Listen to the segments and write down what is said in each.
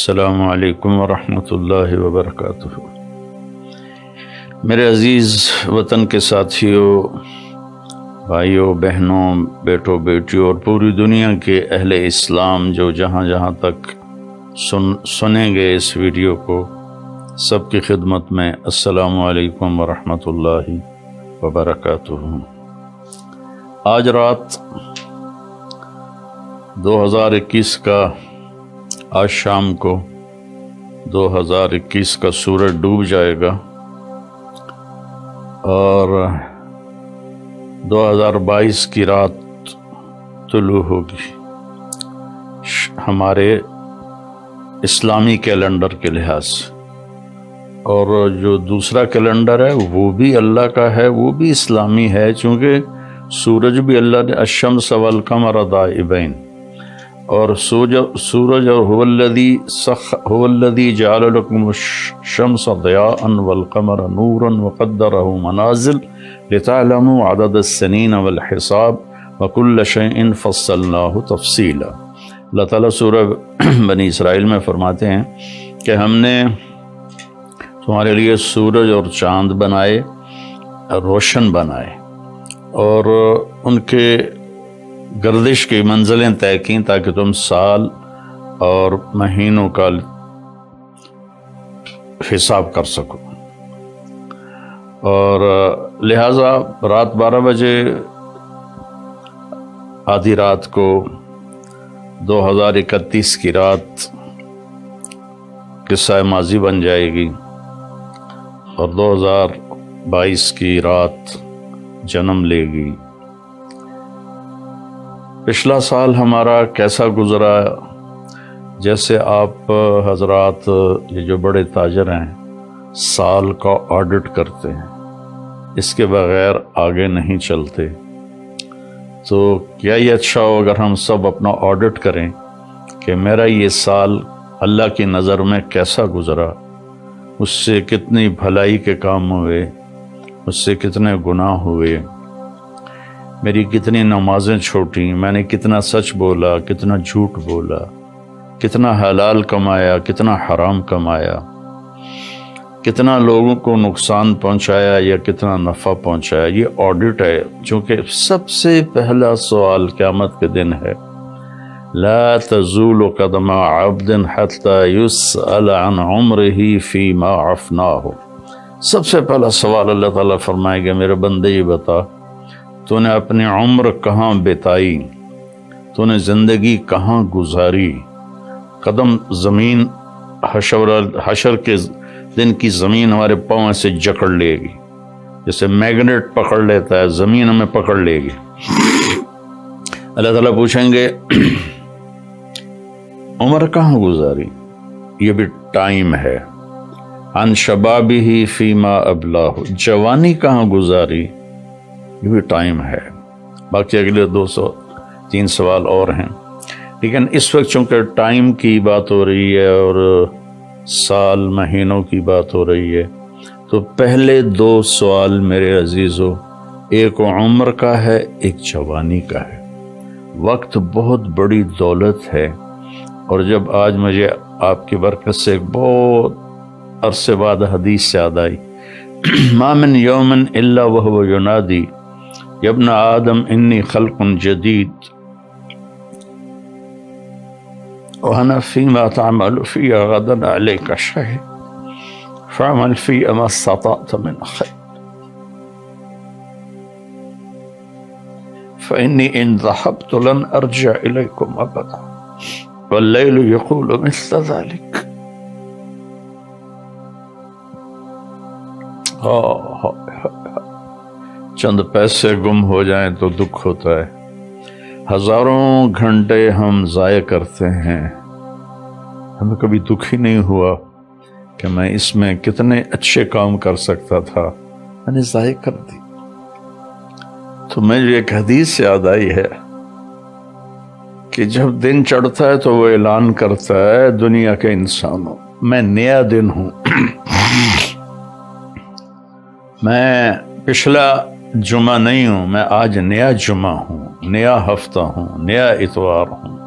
السلام علیکم ورحمۃ اللہ وبرکاتہ۔ میرے عزیز وطن کے ساتھیوں، بھائیوں، بہنوں، بیٹوں، بیٹیوں اور پوری دنیا کے اہل اسلام جو جہاں جہاں تک سن، سنیں گے اس ویڈیو کو، سب کی خدمت میں السلام علیکم ورحمۃ اللہ وبرکاتہ۔ آج رات دو ہزار اکیس کا آج شام کو دو ہزار اکیس کا سورج ڈوب جائے گا اور دو ہزار بائیس کی رات طلوع ہوگی۔ ہمارے اسلامی کیلنڈر کے لحاظ سے۔ اور جو دوسرا کیلنڈر ہے، وہ بھی اللہ کا ہے، وہ بھی اسلامی ہے، چونکہ سورج بھی اللہ نے اشم سول قمر دائبین۔ اور سورج اور حولدی سخ حولدی جعل لکم الشمس ضیاء والقمر نورا وقدره منازل لتعلموا عدد السنین والحساب وكل شيء فصلناه تفصیلا۔ اللہ تعالیٰ سورہ بنی اسرائیل میں فرماتے ہیں کہ ہم نے تمہارے لیے سورج اور چاند بنائے روشن بنائے اور ان کے گردش کی منزلیں طے کیں تاکہ تم سال اور مہینوں کا حساب کر سکو۔ اور لہٰذا رات بارہ بجے آدھی رات کو دو ہزار اکتیس کی رات قصہ ماضی بن جائے گی۔ اور دو ہزار بائیس کی رات جنم لے گی۔ پچھلا سال ہمارا کیسا گزرا جیسے آپ، حضرات، یہ جو بڑے تاجر ہیں، سال کا آڈٹ کرتے ہیں۔ اس کے بغیر آگے نہیں چلتے۔ تو کیا یہ اچھا ہو اگر ہم سب اپنا آڈٹ کریں کہ میرا یہ سال اللہ کی نظر میں کیسا گزرا؟ اس سے کتنی بھلائی کے کام ہوئے؟ اس سے کتنے گناہ ہوئے؟ میری کتنی نمازیں چھوٹی میں نے کتنا سچ بولا، کتنا جھوٹ بولا، کتنا حلال کمایا، کتنا حرام کمایا، کتنا لوگوں کو نقصان پہنچایا یا کتنا نفع پہنچایا، یہ آڈٹ ہے، چونکہ سب سے پہلا سوال قیامت کے دن ہے۔ لا تزول قدم عبد حتى يسأل عن عمره فيما عفناه۔ سب سے پہلا سوال اللہ تعالیٰ فرمائے گا، میرے بندے یہ بتا۔ تو نے اپنی عمر کہاں بتائی؟ تو نے زندگی کہاں گزاری؟ قدم زمین حشر حشر کے دن کی زمین ہمارے پاؤں سے جکڑ لے گی۔ جیسے میگنیٹ پکڑ لیتا ہے، زمین ہمیں پکڑ لے گی۔ اللہ تعالیٰ پوچھیں گے، عمر کہاں گزاری؟ یہ بھی ٹائم ہے۔ ان شبابی ہی فیما ابلا جوانی کہاں گزاری؟ بھی ٹائم ہے۔ باقی اگلے دو سو تین سوال اور ہیں۔ لیکن اس وقت چونکہ ٹائم کی بات ہو رہی ہے اور سال مہینوں کی بات ہو رہی ہے، تو پہلے دو سوال میرے عزیزو، ایک عمر کا ہے، ایک جوانی کا ہے۔ وقت بہت بڑی دولت ہے۔ اور جب آج مجھے آپ کی برکت سے ایک بہت عرصے بعد حدیث یاد آئی۔ مامن یومن اللہ وہ ینادی ابن آدم انی خلق جدید وأنا فيما تعمل في غدا عليك شيء. فاعمل في ما استطعت من خير. فإني إن ذهبت لن أرجع إليكم أبدا. والليل يقول مثل ذلك. آه. چند پیسے گم ہو جائیں تو دکھ ہوتا ہے۔ ہزاروں گھنٹے ہم ضائع کرتے ہیں۔ ہمیں کبھی دکھ ہی نہیں ہوا کہ میں اس میں کتنے اچھے کام کر سکتا تھا۔ میں نے ضائع کر دی۔ تو میں جو ایک حدیث یاد آئی ہے کہ جب دن چڑھتا ہے تو وہ اعلان کرتا ہے دنیا کے انسانوں۔ میں نیا دن ہوں۔ میں پچھلا جمعہ نہیں ہوں، میں آج نیا جمعہ ہوں، نیا ہفتہ ہوں، نیا اتوار ہوں۔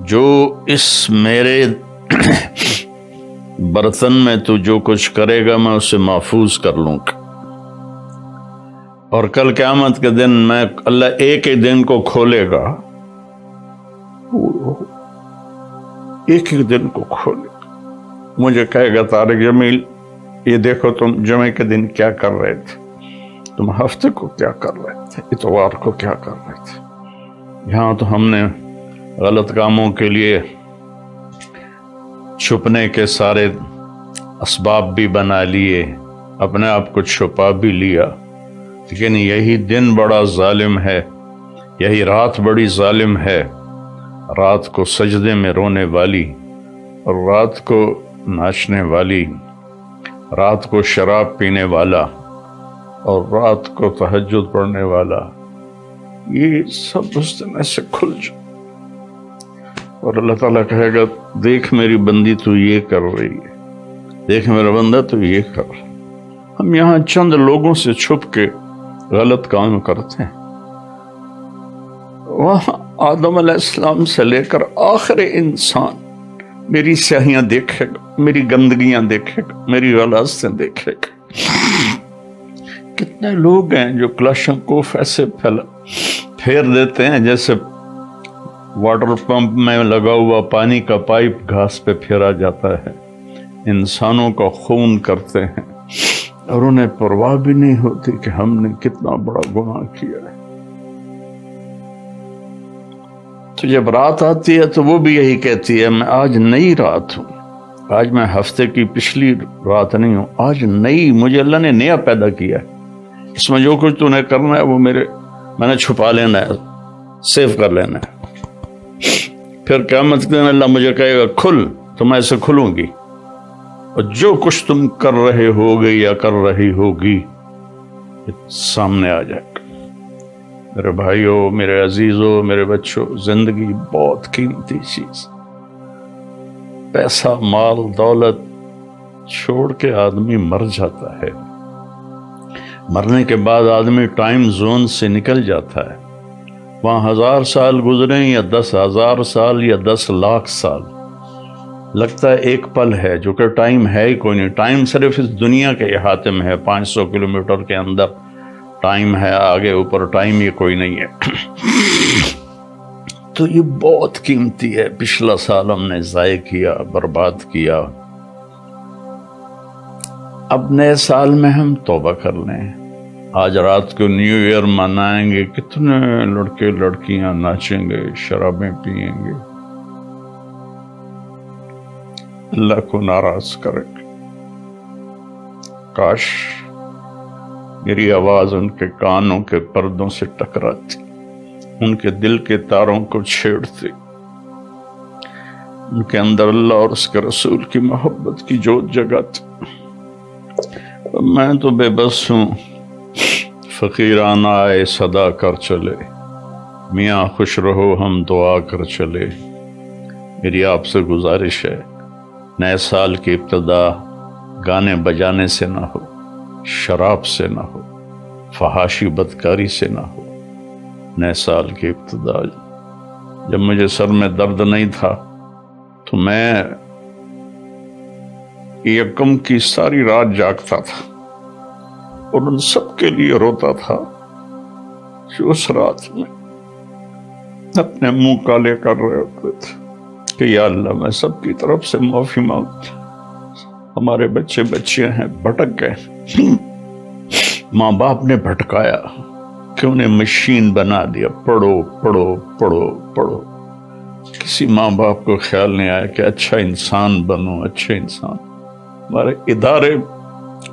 جو اس میرے برتن میں تو جو کچھ کرے گا، میں اسے محفوظ کر لوں گا۔ اور کل قیامت کے دن میں اللہ ایک ہی دن کو کھولے گا۔ ایک ایک دن کو کھولے گا۔ مجھے کہے گا تارک جمیل، یہ دیکھو تم جمعے کے دن کیا کر رہے تھے۔ تم ہفتے کو کیا کر رہے تھے؟ اتوار کو کیا کر رہے تھے؟ یہاں تو ہم نے غلط کاموں کے لیے چھپنے کے سارے اسباب بھی بنا لیے، اپنے آپ کو چھپا بھی لیا۔ لیکن یہی دن بڑا ظالم ہے، یہی رات بڑی ظالم ہے۔ رات کو سجدے میں رونے والی اور رات کو ناچنے والی، رات کو شراب پینے والا۔ اور رات کو تحجد پڑھنے والا، یہ سب اس دن ایسے کھل جائے۔ اور اللہ تعالیٰ کہے گا، دیکھ میری بندی تو یہ کر رہی ہے۔ دیکھ میرا بندہ تو یہ کر رہا ہم یہاں چند لوگوں سے چھپ کے غلط کام کرتے ہیں۔ وہاں آدم علیہ السلام سے لے کر آخر انسان میری سیاہیاں دیکھے گا، میری گندگیاں دیکھے گا، میری غلطیں دیکھے گا۔ کتنے لوگ ہیں جو کلشوں کو ایسے پھیلا پھیر دیتے ہیں جیسے واٹر پمپ میں لگا ہوا پانی کا پائپ گھاس پہ پھیرا جاتا ہے۔ انسانوں کا خون کرتے ہیں اور انہیں پرواہ بھی نہیں ہوتی کہ ہم نے کتنا بڑا گناہ کیا ہے۔ تو جب رات آتی ہے تو وہ بھی یہی کہتی ہے، میں آج نئی رات ہوں۔ آج میں ہفتے کی پچھلی رات نہیں ہوں، آج نئی، مجھے اللہ نے نیا پیدا کیا ہے۔ اس میں جو کچھ تو نے کرنا ہے وہ میرے میں نے چھپا لینا ہے، سیو کر لینا ہے۔ پھر قیامت کے دن اللہ مجھے کہے گا، کھل، تو میں اسے کھلوں گی۔ اور جو کچھ تم کر رہے ہوگے یا کر رہی ہوگی سامنے آ جائے گا۔ میرے بھائیوں میرے عزیزوں میرے بچوں، زندگی بہت قیمتی چیز۔ پیسہ، مال، دولت، چھوڑ کے آدمی مر جاتا ہے۔ مرنے کے بعد آدمی ٹائم زون سے نکل جاتا ہے۔ وہاں ہزار سال گزرے یا دس ہزار سال یا دس لاکھ سال۔ لگتا ہے ایک پل ہے، جو کہ ٹائم ہے ہی کوئی نہیں۔ ٹائم صرف اس دنیا کے احاطے میں ہے۔ پانچ سو کلومیٹر کے اندر ٹائم ہے، آگے اوپر ٹائم یہ کوئی نہیں ہے۔ تو یہ بہت قیمتی ہے۔ پچھلا سال ہم نے ضائع کیا، برباد کیا۔ اب نئے سال میں ہم توبہ کر لیں۔ آج رات کو نیو ایئر منائیں گے، کتنے لڑکے لڑکیاں ناچیں گے، شرابیں پیئیں گے۔ اللہ کو ناراض کریں۔ گے کاش میری آواز ان کے کانوں کے پردوں سے ٹکراتی، ان کے دل کے تاروں کو چھیڑتی۔ ان کے اندر اللہ اور اس کے رسول کی محبت کی جوت جگاتی۔ میں تو بے بس ہوں۔ فقیران آئے صدا کر چلے۔ میاں خوش رہو، ہم دعا کر چلے۔ میری آپ سے گزارش ہے، نئے سال کی ابتدا گانے بجانے سے نہ ہو، شراب سے نہ ہو، فحاشی بدکاری سے نہ ہو۔ نئے سال کی ابتدا۔ جب مجھے سر میں درد نہیں تھا، تو میں یکم کی ساری رات جاگتا تھا۔ اور ان سب کے لیے روتا تھا جو اس رات میں اپنے منہ کالے کر رہے ہوتے تھے کہ یا اللہ، میں سب کی طرف سے معافی مانگ ہمارے بچے بچیاں ہیں، بھٹک گئے۔ ماں باپ نے بھٹکایا کہ انہیں مشین بنا دیا۔ پڑھو پڑھو پڑھو پڑھو۔ کسی ماں باپ کو خیال نہیں آیا کہ اچھا انسان بنو، اچھے انسان۔ ہمارے ادارے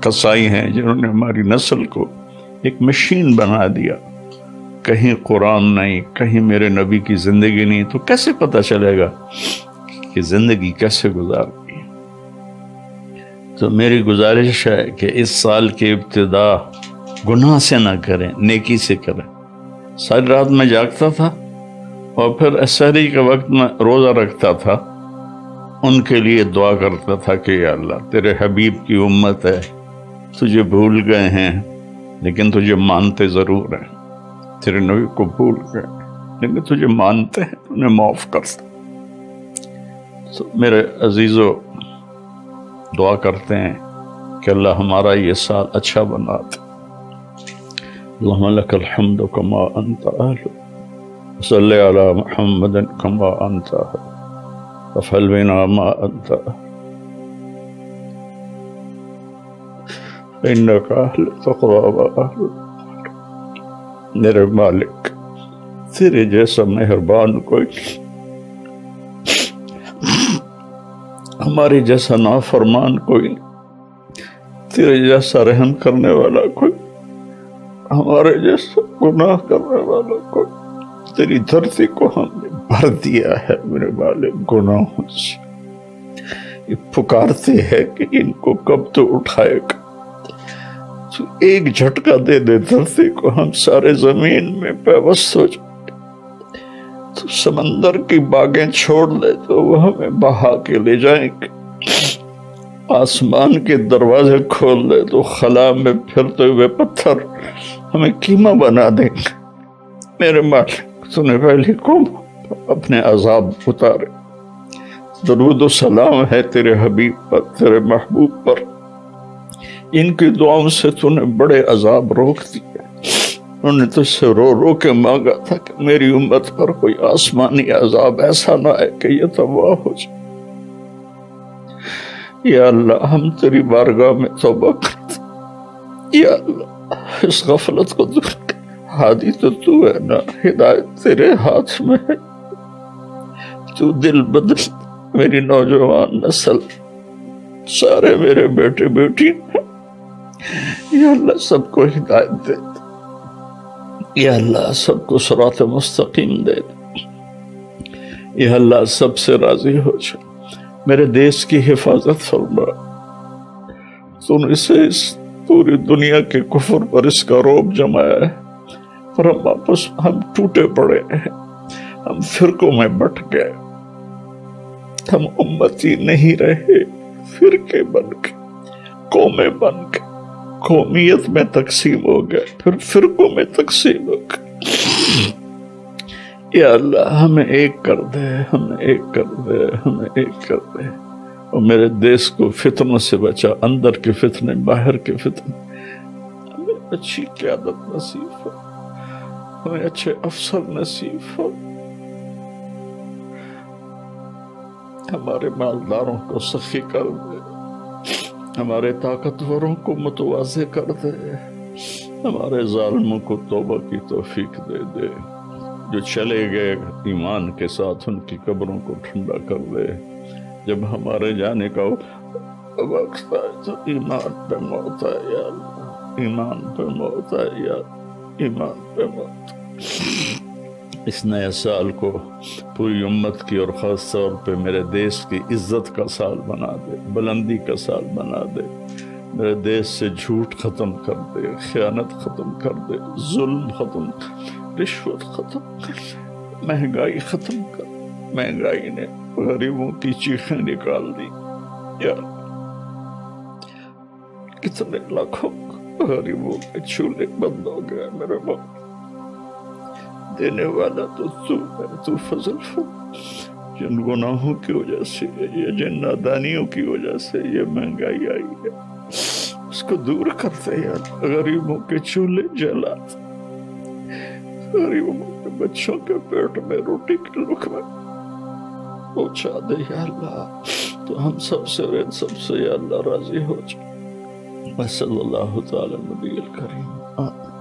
قصائی ہیں جنہوں نے ہماری نسل کو ایک مشین بنا دیا۔ کہیں قرآن نہیں، کہیں میرے نبی کی زندگی نہیں، تو کیسے پتا چلے گا کہ زندگی کیسے گزار گئی تو میری گزارش ہے کہ اس سال کی ابتدا گناہ سے نہ کریں، نیکی سے کریں۔ ساری رات میں جاگتا تھا اور پھر اسہری کے وقت میں روزہ رکھتا تھا۔ ان کے لیے دعا کرتا تھا کہ یا اللہ، تیرے حبیب کی امت ہے، تجھے بھول گئے ہیں، لیکن تجھے مانتے ضرور ہیں۔ تیرے نبی کو بھول گئے لیکن تجھے مانتے ہیں انہیں معاف کر تو میرے عزیزو، دعا کرتے ہیں کہ اللہ ہمارا یہ سال اچھا بنا دے۔ اللہم لک الحمد کما انت اہل صلی علی محمد کما انت اہل۔ وفل بنا ما انت انکا اہل تقرى و اہل میرے مالک تیرے جیسا مہربان کوئی ہماری جیسا نافرمان کوئی تیرے جیسا رحم کرنے والا کوئی ہمارے جیسا گناہ کرنے والا کوئی تیری دھرتی کو ہم نے بھر دیا ہے والے گناہوں سے پکارتے ہیں کہ ان کو کب تو اٹھائے گا۔ تو ایک جھٹکا دے دے دھرتی کو ہم سارے زمین میں پیوست ہو جائے تو سمندر کی باغیں چھوڑ دے تو وہ ہمیں بہا کے لے جائیں گے۔ آسمان کے دروازے کھول دے تو خلا میں پھرتے ہوئے پتھر ہمیں کیما بنا دیں گے؟ میرے مالک، تو نے پہلی کو اپنے عذاب اتارے۔ درود و سلام ہے تیرے حبیب پر، تیرے محبوب پر۔ ان کی دعاؤں سے تو نے بڑے عذاب روک دیے۔ انہوں نے تجھ سے رو رو کے مانگا تھا کہ میری امت پر کوئی آسمانی عذاب ایسا نہ ہے کہ یہ تباہ ہو جائے۔ یا اللہ، ہم تیری بارگاہ میں توبہ کرتے یا اللہ، اس غفلت کو دور ہادی تو تو ہے نا، ہدایت تیرے ہاتھ میں ہے۔ تو دل بدل میری نوجوان نسل، سارے میرے بیٹے بیٹی یا اللہ سب کو ہدایت دے، یا اللہ سب کو سرات مستقیم دے۔ یا اللہ سب سے راضی ہو جائے میرے دیش کی حفاظت فرما۔ تو اسے اس پوری دنیا کے کفر پر اس کا روب جمایا ہے۔ پر ہم واپس ہم ٹوٹے پڑے ہیں، ہم فرقوں میں بٹ گئے۔ ہم امتی نہیں رہے۔ فرقے بن کے، قومیں بن کے، قومیت میں تقسیم ہو گئے، پھر فرقوں میں تقسیم ہو گئے۔ یا اللہ، ہمیں ایک کر دے، ہمیں ایک کر دے، ہمیں ایک کر دے۔ اور میرے دیش کو فتنوں سے بچا، اندر کے فتنے، باہر کے فتنے۔ ہمیں اچھی قیادت نصیب ہو، ہمیں اچھے افسر نصیب ہو۔ ہمارے مالداروں کو سخی کر دے ہمارے طاقتوروں کو متوازے کر دے ہمارے ظالموں کو توبہ کی توفیق دے دے جو چلے گئے ایمان کے ساتھ ان کی قبروں کو ٹھنڈا کر دے جب ہمارے جانے کا وقت آئے تو ایمان پہ موت ہے یا ایمان پہ موت ہے یا ایمان پہ موت اس نئے سال کو پوری امت کی اور خاص طور پہ میرے دیش کی عزت کا سال بنا دے، بلندی کا سال بنا دے۔ میرے دیش سے جھوٹ ختم کر دے، خیانت ختم کر دے، ظلم ختم کر رشوت ختم کر مہنگائی ختم کر مہنگائی نے غریبوں کی چیخیں نکال دی۔ یا کتنے لاکھوں غریبوں کے چولہے بند ہو گئے میرے باپ دینے والا تو تو ہے، تو فضل جن گناہوں کی وجہ سے یا جن نادانیوں کی وجہ سے یہ مہنگائی آئی ہے، اس کو دور کرتے یار غریبوں کے چولہے جلاتے غریبوں کے بچوں کے پیٹ میں روٹی کے لکھ میں۔ پہنچا دے یا اللہ، تو ہم سب سے وین سب سے یا اللہ راضی ہو جائے۔ صلی اللہ تعالی نبی الکریم۔ آمین۔